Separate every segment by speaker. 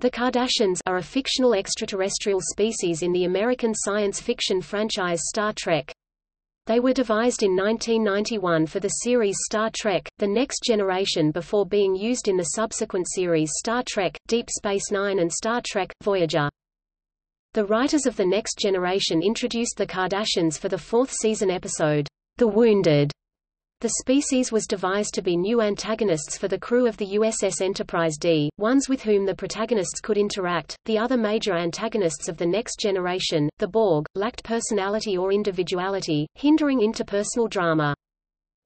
Speaker 1: The Cardassians are a fictional extraterrestrial species in the American science fiction franchise Star Trek. They were devised in 1991 for the series Star Trek, The Next Generation before being used in the subsequent series Star Trek, Deep Space Nine and Star Trek, Voyager. The writers of The Next Generation introduced the Cardassians for the fourth season episode, The Wounded, the species was devised to be new antagonists for the crew of the USS Enterprise D, ones with whom the protagonists could interact. The other major antagonists of the next generation, the Borg, lacked personality or individuality, hindering interpersonal drama.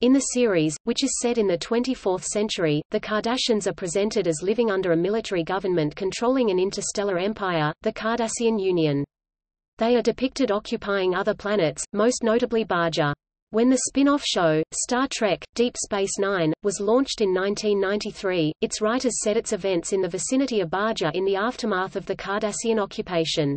Speaker 1: In the series, which is set in the 24th century, the Cardassians are presented as living under a military government controlling an interstellar empire, the Cardassian Union. They are depicted occupying other planets, most notably Bajor. When the spin-off show, Star Trek, Deep Space Nine, was launched in 1993, its writers set its events in the vicinity of Bajor in the aftermath of the Cardassian occupation.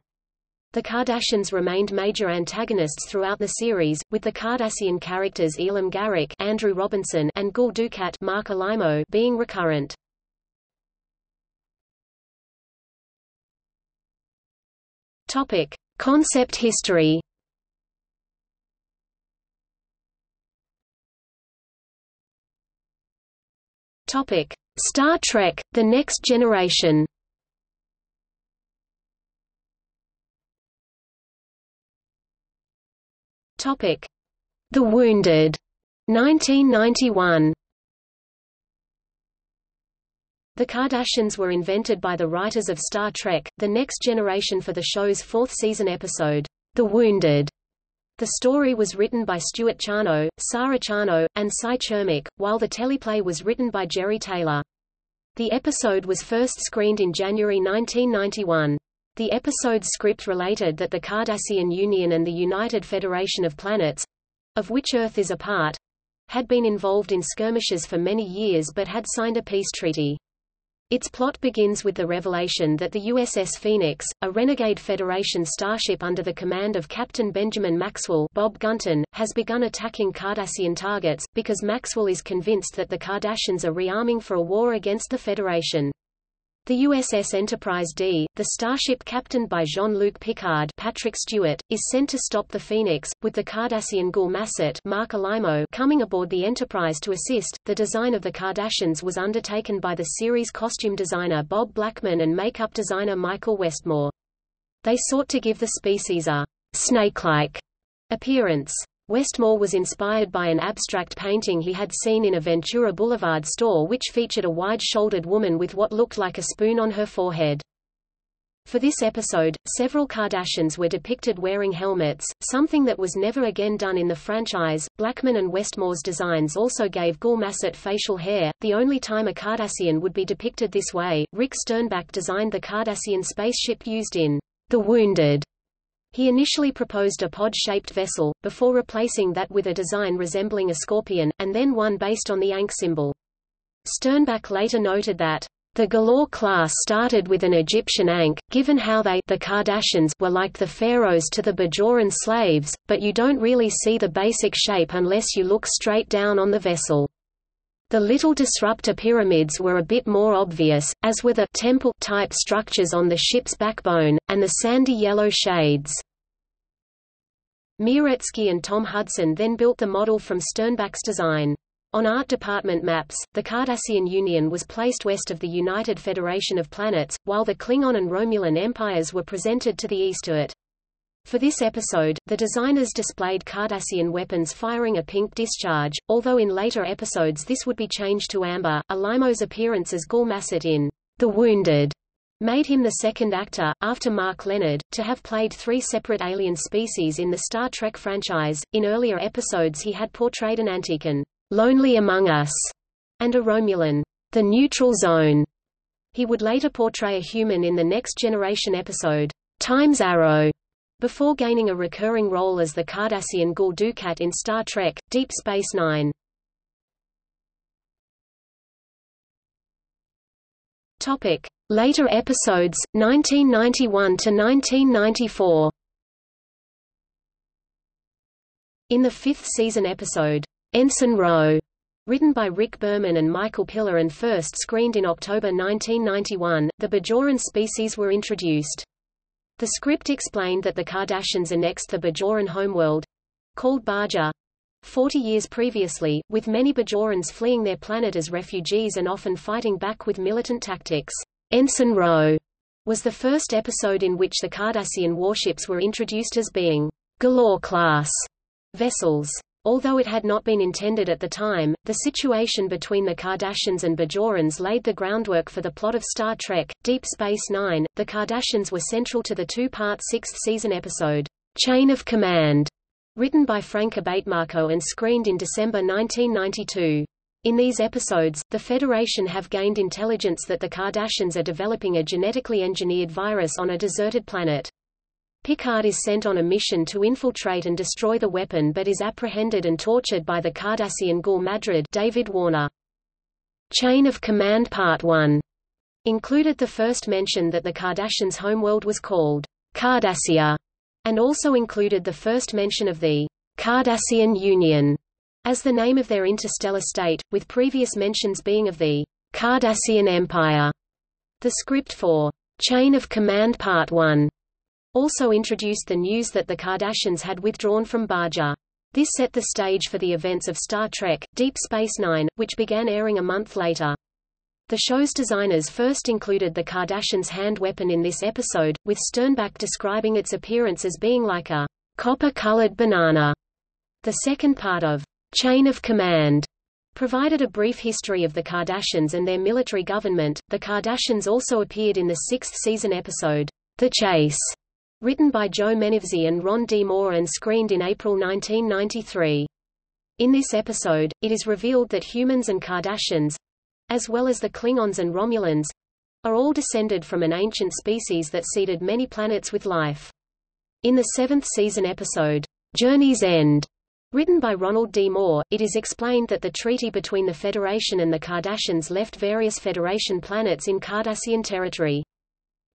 Speaker 1: The Cardassians remained major antagonists throughout the series, with the Cardassian characters Elim Garak Andrew Robinson and Gul Dukat Marc Alaimo being recurrent. Topic: Concept history. Topic: Star Trek: The Next Generation. Topic: The Wounded. 1991. The Cardassians were invented by the writers of Star Trek: The Next Generation for the show's fourth season episode, The Wounded. The story was written by Stuart Charno, Sarah Charno, and Cy Chermak, while the teleplay was written by Jeri Taylor. The episode was first screened in January 1991. The episode's script related that the Cardassian Union and the United Federation of Planets—of which Earth is a part—had been involved in skirmishes for many years but had signed a peace treaty. Its plot begins with the revelation that the USS Phoenix, a renegade Federation starship under the command of Captain Benjamin Maxwell Bob Gunton, has begun attacking Cardassian targets, because Maxwell is convinced that the Cardassians are rearming for a war against the Federation. The USS Enterprise D, the starship captained by Jean-Luc Picard Patrick Stewart, is sent to stop the Phoenix, with the Cardassian Gul Macet Marc Alaimo coming aboard the Enterprise to assist. The design of the Cardassians was undertaken by the series costume designer Bob Blackman and makeup designer Michael Westmore. They sought to give the species a snake-like appearance. Westmore was inspired by an abstract painting he had seen in a Ventura Boulevard store which featured a wide-shouldered woman with what looked like a spoon on her forehead. For this episode, several Cardassians were depicted wearing helmets, something that was never again done in the franchise. Blackman and Westmore's designs also gave Gul facial hair, the only time a Cardassian would be depicted this way. Rick Sternbach designed the Cardassian spaceship used in The Wounded he initially proposed a pod-shaped vessel, before replacing that with a design resembling a scorpion, and then one based on the Ankh symbol. Sternbach later noted that the Galor class started with an Egyptian Ankh, given how they the Cardassians were like the pharaohs to the Bajoran slaves, but you don't really see the basic shape unless you look straight down on the vessel. The little disruptor pyramids were a bit more obvious, as were the temple-type structures on the ship's backbone, and the sandy yellow shades. Mearetsky and Tom Hudson then built the model from Sternbach's design. On art department maps, the Cardassian Union was placed west of the United Federation of Planets, while the Klingon and Romulan empires were presented to the east of it. For this episode, the designers displayed Cardassian weapons firing a pink discharge, although in later episodes this would be changed to amber. Alaimo's appearance as Gul in The Wounded made him the second actor, after Mark Lenard, to have played three separate alien species in the Star Trek franchise. In earlier episodes he had portrayed an Antican, Lonely Among Us, and a Romulan, The Neutral Zone. He would later portray a human in the Next Generation episode, Time's Arrow, before gaining a recurring role as the Cardassian Gul Dukat in Star Trek, Deep Space Nine. Later episodes, 1991 to 1994. In the fifth season episode, Ensign Ro, Written by Rick Berman and Michael Piller and first screened in October 1991, the Bajoran species were introduced. The script explained that the Cardassians annexed the Bajoran homeworld—called Bajor, 40 years previously, with many Bajorans fleeing their planet as refugees and often fighting back with militant tactics. Ensign Ro was the first episode in which the Cardassian warships were introduced as being Galor-class vessels. Although it had not been intended at the time, the situation between the Cardassians and Bajorans laid the groundwork for the plot of Star Trek, Deep Space Nine. The Cardassians were central to the two-part sixth-season episode, Chain of Command, written by Frank Abatemarco and screened in December 1992. In these episodes, the Federation have gained intelligence that the Cardassians are developing a genetically engineered virus on a deserted planet. Picard is sent on a mission to infiltrate and destroy the weapon but is apprehended and tortured by the Cardassian Gul Madred David Warner. Chain of Command Part 1 included the first mention that the Cardassians' homeworld was called Cardassia, and also included the first mention of the Cardassian Union as the name of their interstellar state, with previous mentions being of the Cardassian Empire. The script for Chain of Command Part 1 also introduced the news that the Cardassians had withdrawn from Bajor. This set the stage for the events of Star Trek, Deep Space Nine, which began airing a month later. The show's designers first included the Cardassians' hand weapon in this episode, with Sternbach describing its appearance as being like a copper-colored banana. The second part of Chain of Command provided a brief history of the Cardassians and their military government. The Cardassians also appeared in the sixth season episode, The Chase, Written by Joe Menosky and Ron D. Moore and screened in April 1993. In this episode, it is revealed that humans and Cardassians, as well as the Klingons and Romulans, are all descended from an ancient species that seeded many planets with life. In the seventh season episode, Journey's End, written by Ronald D. Moore, it is explained that the treaty between the Federation and the Cardassians left various Federation planets in Cardassian territory.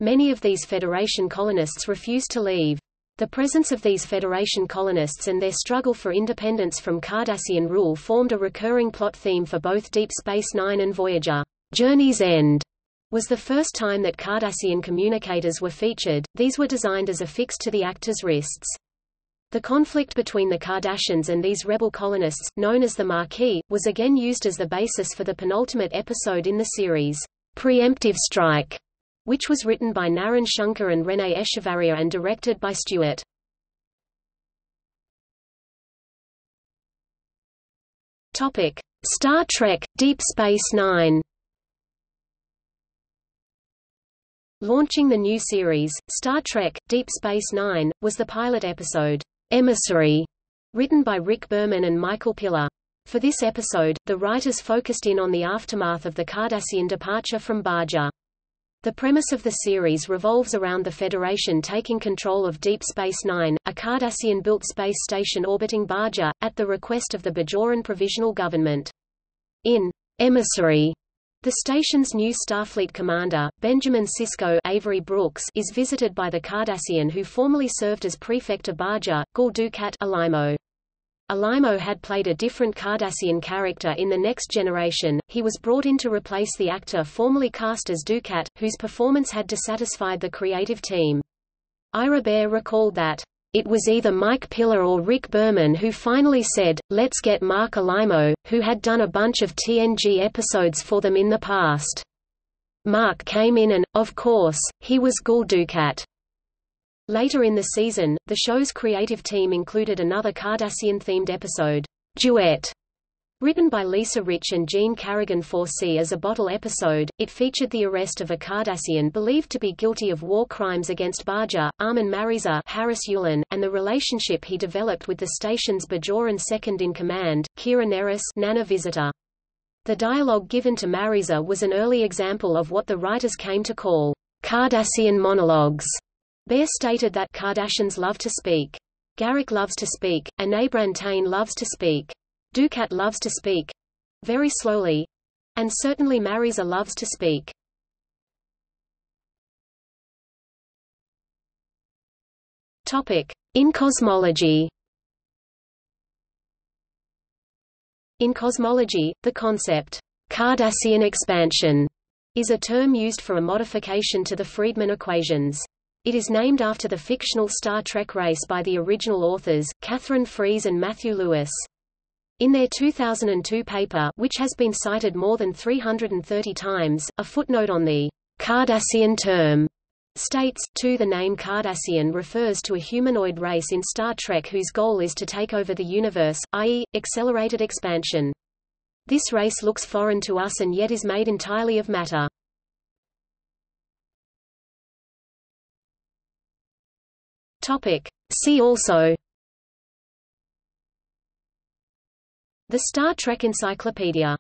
Speaker 1: Many of these Federation colonists refused to leave. The presence of these Federation colonists and their struggle for independence from Cardassian rule formed a recurring plot theme for both Deep Space Nine and Voyager. Journey's End was the first time that Cardassian communicators were featured, these were designed as affixed to the actors' wrists. The conflict between the Cardassians and these rebel colonists, known as the Maquis, was again used as the basis for the penultimate episode in the series, Preemptive Strike which was written by Naren Shankar and René Echevarria and directed by Stewart. Topic: Star Trek Deep Space 9. Launching the new series, Star Trek Deep Space 9, was the pilot episode, Emissary, written by Rick Berman and Michael Piller. For this episode, the writers focused in on the aftermath of the Cardassian departure from Bajor. The premise of the series revolves around the Federation taking control of Deep Space Nine, a Cardassian-built space station orbiting Bajor, at the request of the Bajoran Provisional Government. In Emissary, the station's new Starfleet commander, Benjamin Sisko Avery Brooks, is visited by the Cardassian who formerly served as prefect of Bajor, Gul Dukat Alaimo. Alaimo had played a different Cardassian character in The Next Generation, he was brought in to replace the actor formerly cast as Dukat, whose performance had dissatisfied the creative team. Ira Behr recalled that, "...it was either Mike Piller or Rick Berman who finally said, let's get Mark Alaimo, who had done a bunch of TNG episodes for them in the past. Mark came in and, of course, he was Gul Dukat. Later in the season, the show's creative team included another Cardassian-themed episode, Duet, Written by Lisa Rich and Jean Carrigan 4C as a bottle episode, it featured the arrest of a Cardassian believed to be guilty of war crimes against Bajor, Armin Marritza Harris Yulin, and the relationship he developed with the station's Bajoran second-in-command, Kira Nerys Nana Visitor. The dialogue given to Marritza was an early example of what the writers came to call Cardassian monologues. Behr stated that Cardassians love to speak. Garak loves to speak, and Tain loves to speak. Dukat loves to speak. Very slowly. And certainly Marritza loves to speak. Topic. In cosmology In cosmology, the concept, Cardassian expansion, is a term used for a modification to the Friedmann equations. It is named after the fictional Star Trek race by the original authors, Katherine Freese and Matthew Lewis. In their 2002 paper which has been cited more than 330 times, a footnote on the Cardassian term states, too the name Cardassian refers to a humanoid race in Star Trek whose goal is to take over the universe, i.e., accelerated expansion. This race looks foreign to us and yet is made entirely of matter. Topic. See also The Star Trek Encyclopedia